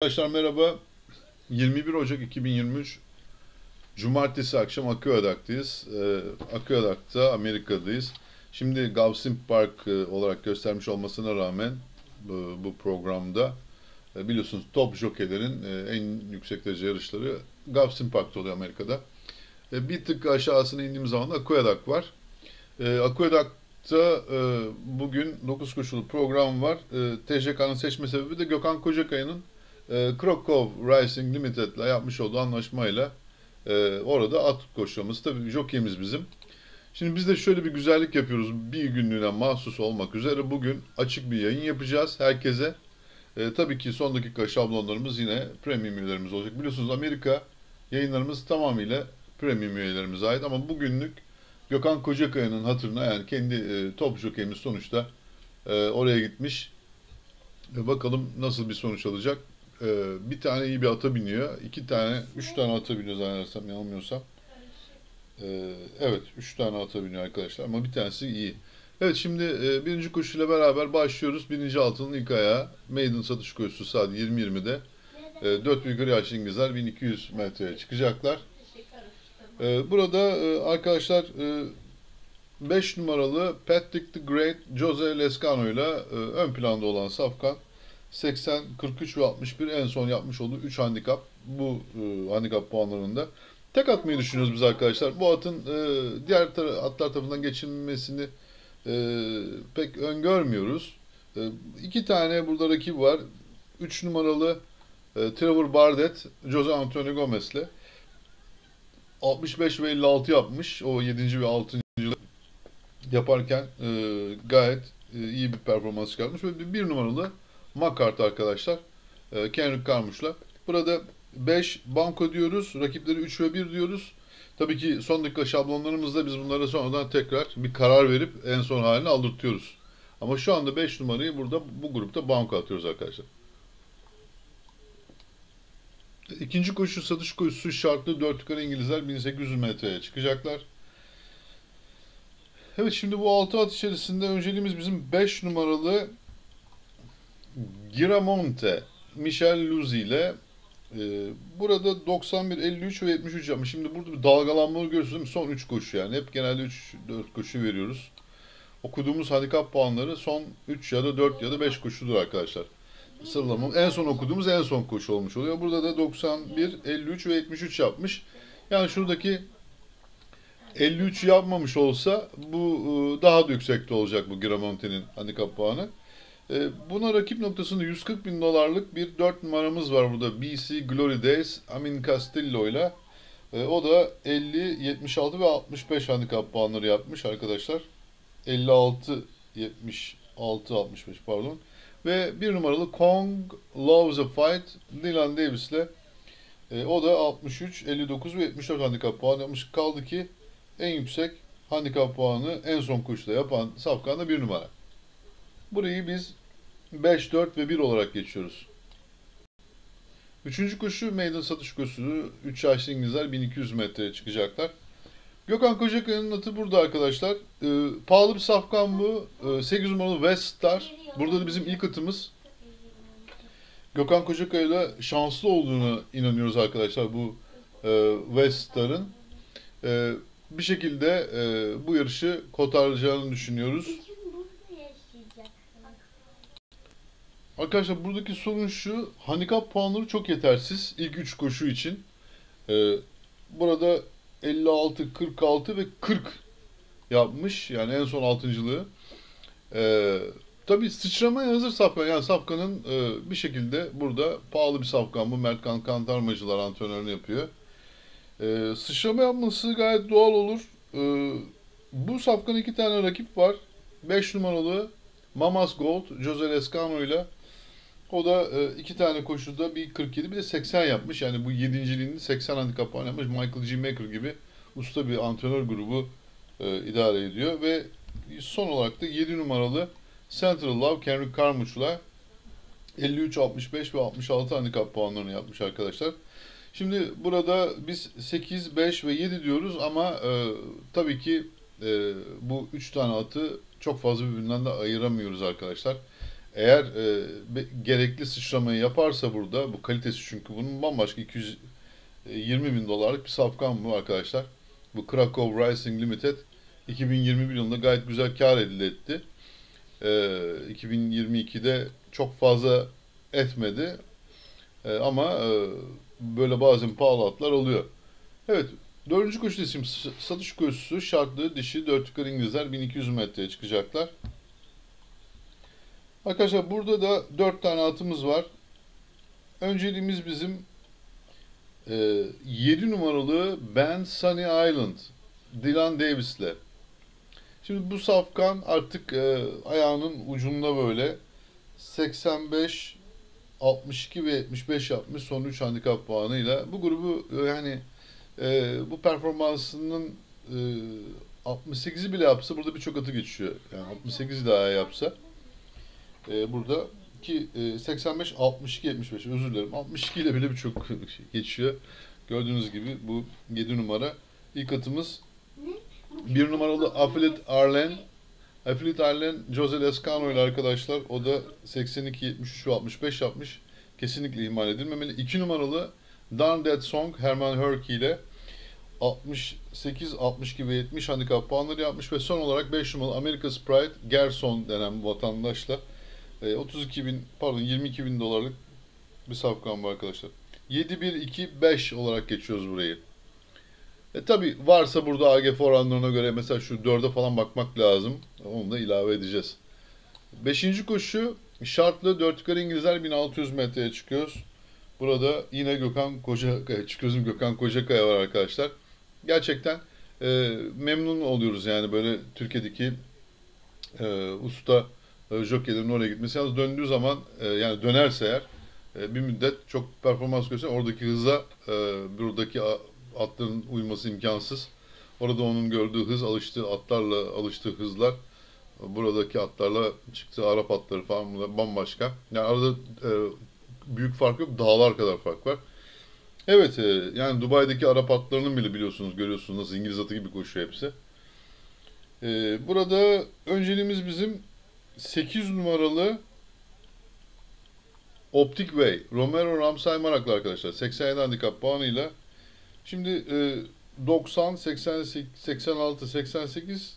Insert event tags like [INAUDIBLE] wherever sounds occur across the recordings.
Arkadaşlar merhaba. 21 Ocak 2023 Cumartesi akşam Akıadak'tayız. Ee, Akıadak'ta Amerika'dayız. Şimdi Gavsin Park e, olarak göstermiş olmasına rağmen bu, programda e, biliyorsunuz top jokeylerin e, en yüksek derece yarışları Gavsin Park'ta oluyor Amerika'da. Bir tık aşağısına indiğim zaman da Aqueduct var. E, e, bugün 9 koşulu program var. E, seçme sebebi de Gökhan Kocakaya'nın e, Krakow Racing Limited'la yapmış olduğu anlaşmayla e, orada at koşuyoruz. Tabii jockeyimiz bizim. Şimdi biz de şöyle bir güzellik yapıyoruz. Bir günlüğüne mahsus olmak üzere bugün açık bir yayın yapacağız herkese. E, tabii ki son dakika şablonlarımız yine premium üyelerimiz olacak. Biliyorsunuz Amerika yayınlarımız tamamıyla premium üyelerimize ait ama bugünlük Gökhan Kocakaya'nın hatırına yani kendi e, top jokeyimiz sonuçta e, oraya gitmiş. E, bakalım nasıl bir sonuç alacak. E, bir tane iyi bir ata biniyor. iki tane, üç tane ata biniyor zannedersem yanılmıyorsam. E, evet, üç tane ata biniyor arkadaşlar ama bir tanesi iyi. Evet şimdi e, birinci koşuyla beraber başlıyoruz. Birinci altının ilk ayağı. Maiden satış koşusu saat 20.20'de. E, 4 yukarı yaşlı İngilizler 1200 metreye çıkacaklar. E, burada e, arkadaşlar e, 5 numaralı Patrick the Great Jose Lescano ile ön planda olan Safkan 80, 43 ve 61 en son yapmış olduğu 3 handikap. Bu e, handikap puanlarında. Tek atmayı düşünüyoruz biz arkadaşlar. Bu atın e, diğer tar- atlar tarafından geçilmesini e, pek öngörmüyoruz. E, iki tane burada rakip var. 3 numaralı e, Trevor Bardet, Jose Antonio Gomez'le. 65 ve 56 yapmış. O 7. ve 6. yaparken e, gayet e, iyi bir performans çıkartmış. Ve bir numaralı Makart arkadaşlar. E, Kenrick Carmouche'la. Burada 5 banko diyoruz. Rakipleri 3 ve 1 diyoruz. Tabii ki son dakika şablonlarımızda biz bunlara sonradan tekrar bir karar verip en son halini aldırtıyoruz. Ama şu anda 5 numarayı burada bu grupta banko atıyoruz arkadaşlar. İkinci koşu satış koşusu şartlı 4 yukarı İngilizler 1800 metreye çıkacaklar. Evet şimdi bu 6 at içerisinde önceliğimiz bizim 5 numaralı Giramonte Michel Luzi ile e, burada 91, 53 ve 73 yapmış. Şimdi burada bir dalgalanma görüyorsunuz. Son 3 koşu yani. Hep genelde 3 4 koşu veriyoruz. Okuduğumuz handikap puanları son 3 ya da 4 ya da 5 koşudur arkadaşlar. Sıralamam en son okuduğumuz en son koşu olmuş oluyor. Burada da 91, 53 ve 73 yapmış. Yani şuradaki 53 yapmamış olsa bu e, daha da yüksekte olacak bu Gramonte'nin handikap puanı. E, Buna rakip noktasında 140 bin dolarlık bir 4 numaramız var burada. BC Glory Days Amin Castillo ile. E, O da 50, 76 ve 65 handikap puanları yapmış arkadaşlar. 56, 76, 65 pardon. Ve bir numaralı Kong Loves a Fight Dylan Davis ile e, o da 63, 59 ve 74 handikap puan yapmış. Kaldı ki en yüksek handikap puanı en son koşuda yapan Safkan da bir numara. Burayı biz 5, 4 ve 1 olarak geçiyoruz. Üçüncü koşu meydan satış koşusu. 3 yaşlı İngilizler 1200 metreye çıkacaklar. Gökhan Kocakaya'nın atı burada arkadaşlar. Ee, pahalı bir safkan bu. Ee, 8 numaralı West Star. Burada da bizim ilk atımız. Gökhan Kocakaya'yla şanslı olduğunu inanıyoruz arkadaşlar bu e, West Star'ın. E, bir şekilde e, bu yarışı kotaracağını düşünüyoruz. Bütün burada yaşayacak. Arkadaşlar buradaki sorun şu. Handikap puanları çok yetersiz ilk 3 koşu için. Ee, burada 56, 46 ve 40 yapmış. Yani en son altıncılığı. Ee, tabii sıçramaya hazır Safkan. Yani Safkan'ın e, bir şekilde burada pahalı bir Safkan bu. Mert Kan Kantarmacılar antrenörünü yapıyor. Ee, sıçrama yapması gayet doğal olur. Ee, bu Safkan'ın iki tane rakip var. 5 numaralı Mamas Gold, Jose Lescano ile o da e, iki tane koşuda bir 47 bir de 80 yapmış. Yani bu yedinciliğinde 80 handikap puan yapmış. Michael G. Maker gibi usta bir antrenör grubu e, idare ediyor. Ve son olarak da 7 numaralı Central Love Henry Carmuch'la 53, 65 ve 66 handikap puanlarını yapmış arkadaşlar. Şimdi burada biz 8, 5 ve 7 diyoruz ama e, tabii ki e, bu 3 tane atı çok fazla birbirinden de ayıramıyoruz arkadaşlar. Eğer e, gerekli sıçramayı yaparsa burada, bu kalitesi çünkü bunun bambaşka 220 bin dolarlık bir safkan bu arkadaşlar. Bu Krakow Rising Limited 2021 yılında gayet güzel kar elde etti. E, 2022'de çok fazla etmedi. E, ama e, böyle bazen pahalı atlar oluyor. Evet, dördüncü koşu isim satış koşusu şartlı dişi 4 yukarı İngilizler 1200 metreye çıkacaklar. Arkadaşlar burada da 4 tane atımız var. Önceliğimiz bizim e, 7 numaralı Ben Sunny Island Dylan Davis'le. Şimdi bu safkan artık e, ayağının ucunda böyle 85 62 ve 75 yapmış son 3 handikap puanıyla. Bu grubu e, yani e, bu performansının e, 68'i bile yapsa burada birçok atı geçiyor. Yani 68 daha yapsa e, burada ki e, 85 62 75 özür dilerim. 62 ile bile birçok [LAUGHS] şey geçiyor. Gördüğünüz gibi bu 7 numara ilk atımız bir numaralı Affiliate Arlen Affiliate Arlen Jose Lescano ile arkadaşlar o da 82 73 ve 65 yapmış. Kesinlikle ihmal edilmemeli. 2 numaralı Darn That Song Herman Herky ile 68, 62 ve 70 handikap puanları yapmış ve son olarak 5 numaralı America's Pride Gerson denen vatandaşla e, 32 bin pardon 22 bin dolarlık bir safkan bu arkadaşlar. 7 1 2 5 olarak geçiyoruz burayı. E tabi varsa burada AGF oranlarına göre mesela şu 4'e falan bakmak lazım. Onu da ilave edeceğiz. Beşinci koşu şartlı 4 yukarı İngilizler 1600 metreye çıkıyoruz. Burada yine Gökhan Kocakaya, çıkıyoruz Gökhan Kocakaya var arkadaşlar. Gerçekten e, memnun oluyoruz yani böyle Türkiye'deki e, usta e, jokeylerin oraya gitmesi. Yalnız döndüğü zaman e, yani dönerse eğer e, bir müddet çok performans gösterir. Oradaki hıza e, buradaki atların uyması imkansız. Orada onun gördüğü hız, alıştığı atlarla alıştığı hızlar buradaki atlarla çıktığı Arap atları falan bunlar bambaşka. Yani arada e, büyük fark yok, dağlar kadar fark var. Evet, e, yani Dubai'deki Arap atlarının bile biliyorsunuz, görüyorsunuz nasıl İngiliz atı gibi koşuyor hepsi. E, burada önceliğimiz bizim 8 numaralı Optic Way. Romero Ramsay Maraklı arkadaşlar. 87 handikap puanıyla. Şimdi e, 90, 88, 86, 88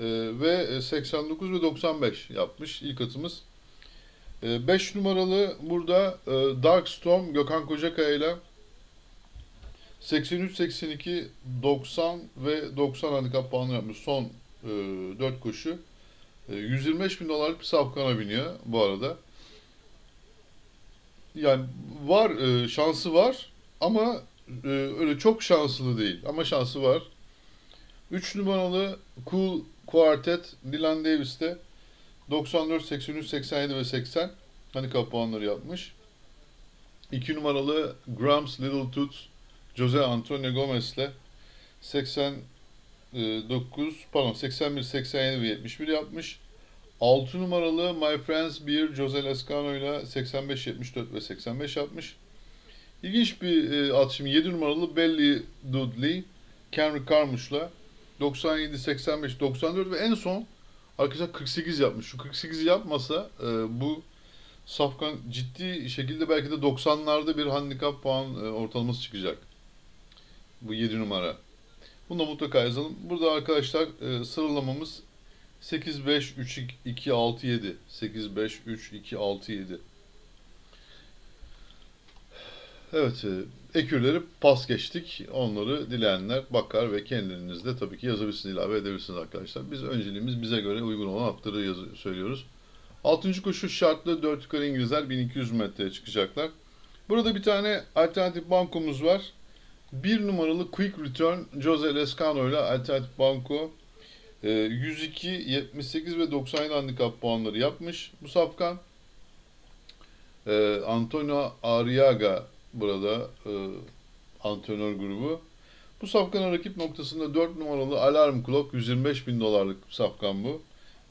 e, ve 89 ve 95 yapmış ilk atımız. 5 numaralı burada e, Dark Storm Gökhan Kocakaya ile 83, 82, 90 ve 90 handikap puanı yapmış son e, 4 koşu. E, 125 bin dolarlık bir safkana biniyor bu arada. Yani var, e, şansı var ama e, öyle çok şanslı değil. Ama şansı var. 3 numaralı Cool Quartet Dylan Davis'te 94, 83, 87 ve 80 handikap puanları yapmış. 2 numaralı Grams Little Toots Jose Antonio Gomez'le 89, pardon 81, 87 ve 71 yapmış. 6 numaralı My Friends Beer Jose Lescano ile 85, 74 ve 85 yapmış. İlginç bir e, at şimdi 7 numaralı Belly Dudley Henry Carmouche'la 97, 85, 94 ve en son arkadaşlar 48 yapmış. Şu 48'i yapmasa e, bu Safkan ciddi şekilde belki de 90'larda bir handikap puan e, ortalaması çıkacak. Bu 7 numara. Bunu da mutlaka yazalım. Burada arkadaşlar e, sıralamamız 8 5 3 2 6 7 8 5 3 2 6 7. Evet, e, ekürleri pas geçtik. Onları dileyenler bakar ve kendiniz de tabii ki yazabilirsiniz, ilave edebilirsiniz arkadaşlar. Biz önceliğimiz bize göre uygun olan atları yazı- söylüyoruz. Altıncı koşu şartlı 4 yukarı İngilizler 1200 metreye çıkacaklar. Burada bir tane alternatif bankomuz var. Bir numaralı Quick Return Jose Lescano ile alternatif banko e, 102, 78 ve 97 handikap puanları yapmış bu safkan. E, Antonio Arriaga burada e, antrenör grubu. Bu safkanın rakip noktasında 4 numaralı Alarm Clock 125 bin dolarlık safkan bu.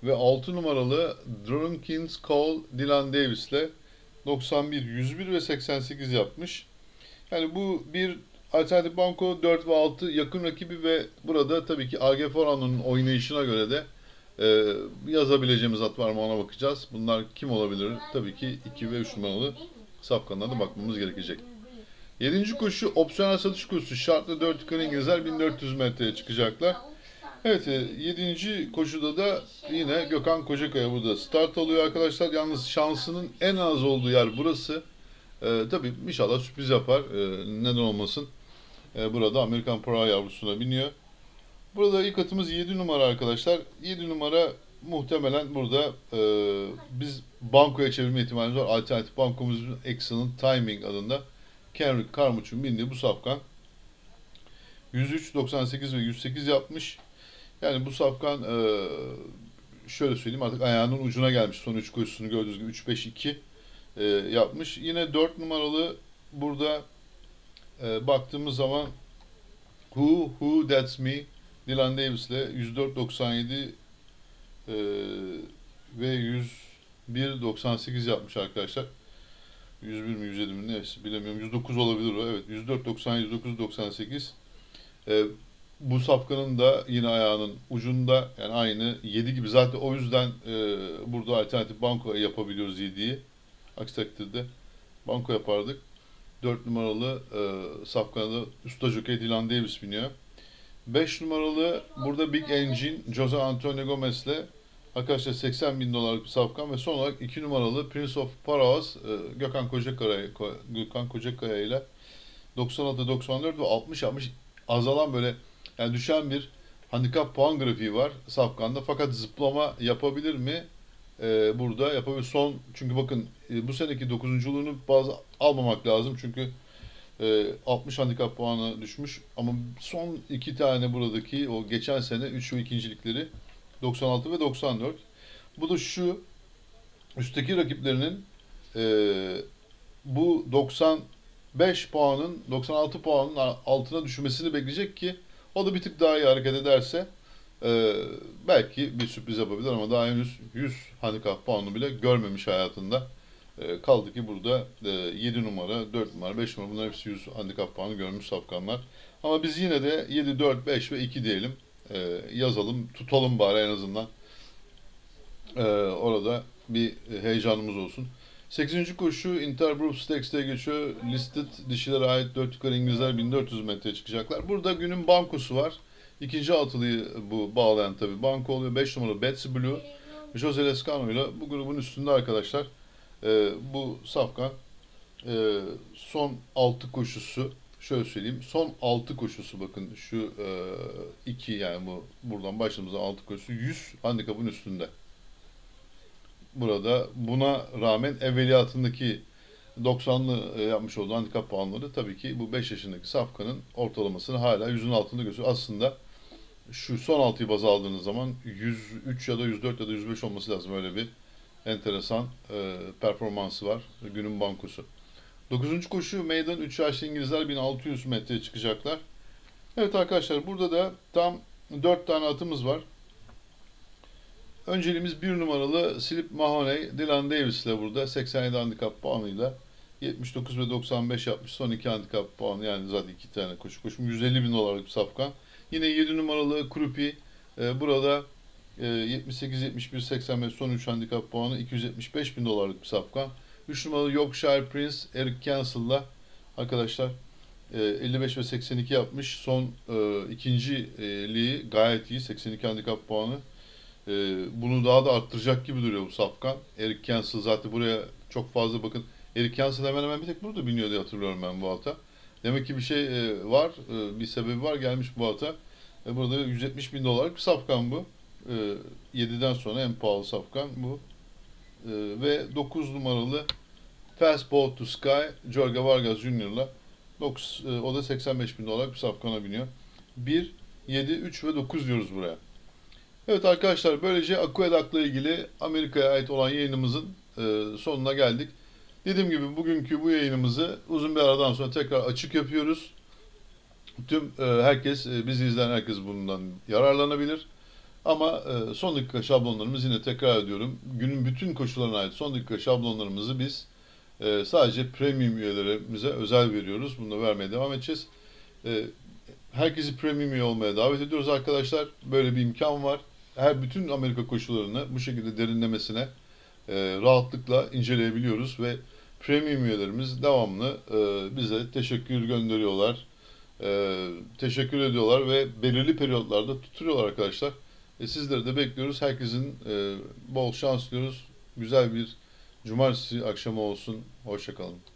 Ve 6 numaralı Drunkins Call Dylan Davis ile 91, 101 ve 88 yapmış. Yani bu bir alternatif banko 4 ve 6 yakın rakibi ve burada tabii ki AGF oranının oynayışına göre de Ee, yazabileceğimiz at var mı ona bakacağız. Bunlar kim olabilir? Tabii ki 2 ve 3 numaralı safkanlara da bakmamız gerekecek. 7. koşu opsiyonel satış koşusu. Şartlı 4 yukarı İngilizler 1400 metreye çıkacaklar. Evet 7. koşuda da yine Gökhan Kocakaya burada start alıyor arkadaşlar. Yalnız şansının en az olduğu yer burası. Ee, tabii inşallah sürpriz yapar. Ee, neden olmasın. Ee, burada Amerikan Pro yavrusuna biniyor. Burada ilk atımız 7 numara arkadaşlar. 7 numara muhtemelen burada e, biz bankoya çevirme ihtimalimiz var. Alternatif bankomuzun Excellent Timing adında. Kenrick Carmuch'un bindiği bu safkan 103, 98 ve 108 yapmış. Yani bu safkan e, şöyle söyleyeyim artık ayağının ucuna gelmiş. Son 3 koşusunu gördüğünüz gibi 3-5-2 e, yapmış. Yine 4 numaralı burada e, baktığımız zaman Who, Who, That's Me Dylan Davis ile 104.97 e, ve 101.98 yapmış arkadaşlar. 101 mi 107 mi neyse bilemiyorum. 109 olabilir o. Evet 104.97 109.98 e, bu safkanın da yine ayağının ucunda yani aynı 7 gibi zaten o yüzden e, burada alternatif banko yapabiliyoruz 7'yi. Aksi takdirde banko yapardık. 4 numaralı e, safkana da usta jokey Dylan Davis biniyor. 5 numaralı burada Big Engine Jose Antonio Gomez ile arkadaşlar 80 bin dolarlık bir safkan ve son olarak 2 numaralı Prince of Paraos e, Gökhan Kocakaya, Gökhan Kocakaya ile 96, 94 ve 60 60 azalan böyle yani düşen bir handikap puan grafiği var safkanda fakat zıplama yapabilir mi? Ee, burada yapabilir. Son çünkü bakın e, bu seneki dokuzunculuğunu bazı almamak lazım çünkü e, 60 handikap puanı düşmüş ama son iki tane buradaki o geçen sene 3 ve ikincilikleri 96 ve 94. Bu da şu üstteki rakiplerinin e, bu 95 puanın 96 puanın altına düşmesini bekleyecek ki o da bir tık daha iyi hareket ederse e, belki bir sürpriz yapabilir ama daha henüz 100 handikap puanını bile görmemiş hayatında. E, kaldı ki burada e, 7 numara, 4 numara, 5 numara bunlar hepsi 100 handikap puanı görmüş safkanlar. Ama biz yine de 7, 4, 5 ve 2 diyelim. E, yazalım, tutalım bari en azından. E, orada bir heyecanımız olsun. 8. koşu Interbrook Stakes diye geçiyor. Listed dişilere ait 4 yukarı İngilizler 1400 metreye çıkacaklar. Burada günün bankosu var. İkinci altılıyı bu bağlayan tabi banko oluyor. 5 numaralı Betsy Blue. Jose Lescano ile bu grubun üstünde arkadaşlar. E, bu safkan e, son 6 koşusu şöyle söyleyeyim. Son 6 koşusu bakın şu 2 e, yani bu buradan başladığımızda 6 koşusu 100 handikapın üstünde burada buna rağmen evveliyatındaki 90'lı e, yapmış olduğu handikap puanları tabii ki bu 5 yaşındaki Safkan'ın ortalamasını hala yüzün altında gösteriyor. Aslında şu son 6'yı baz aldığınız zaman 103 ya da 104 ya da 105 olması lazım öyle bir enteresan e, performansı var günün bankosu. 9. koşu meydan 3 yaşlı İngilizler 1600 metreye çıkacaklar. Evet arkadaşlar burada da tam 4 tane atımız var. Önceliğimiz bir numaralı Slip Mahoney, Dylan Davis ile burada 87 handikap puanıyla 79 ve 95 yapmış. Son iki handikap puanı yani zaten iki tane koşu koşum. 150 bin dolarlık bir safkan. Yine 7 numaralı Krupi e, burada e, 78, 71, 85 son 3 handikap puanı 275 bin dolarlık bir safkan. 3 numaralı Yorkshire Prince Eric Cancel'la arkadaşlar e, 55 ve 82 yapmış. Son e, ikinciliği gayet iyi. 82 handikap puanı. E, bunu daha da arttıracak gibi duruyor bu Safkan. Eric Cancel zaten buraya çok fazla bakın. Eric Cancel hemen hemen bir tek burada biniyor diye hatırlıyorum ben bu ata. Demek ki bir şey e, var, e, bir sebebi var gelmiş bu ata. E, burada 170 bin dolarlık bir Safkan bu. E, 7'den sonra en pahalı Safkan bu. E, ve 9 numaralı Fast Boat to Sky, Jorge Vargas Jr.'la e, o da 85 bin dolarlık bir Safkan'a biniyor. 1, 7, 3 ve 9 diyoruz buraya. Evet arkadaşlar böylece Aqueduct'la ilgili Amerika'ya ait olan yayınımızın e, sonuna geldik. Dediğim gibi bugünkü bu yayınımızı uzun bir aradan sonra tekrar açık yapıyoruz. Tüm e, herkes, e, bizi izleyen herkes bundan yararlanabilir. Ama e, son dakika şablonlarımız yine tekrar ediyorum. Günün bütün koşullarına ait son dakika şablonlarımızı biz e, sadece premium üyelerimize özel veriyoruz. Bunu da vermeye devam edeceğiz. E, herkesi premium üye olmaya davet ediyoruz arkadaşlar. Böyle bir imkan var. her bütün Amerika koşullarını bu şekilde derinlemesine e, rahatlıkla inceleyebiliyoruz ve premium üyelerimiz devamlı e, bize teşekkür gönderiyorlar. E, teşekkür ediyorlar ve belirli periyotlarda tutuyorlar arkadaşlar. E, sizleri de bekliyoruz. Herkesin e, bol şans diliyoruz. Güzel bir cumartesi akşamı olsun. Hoşçakalın.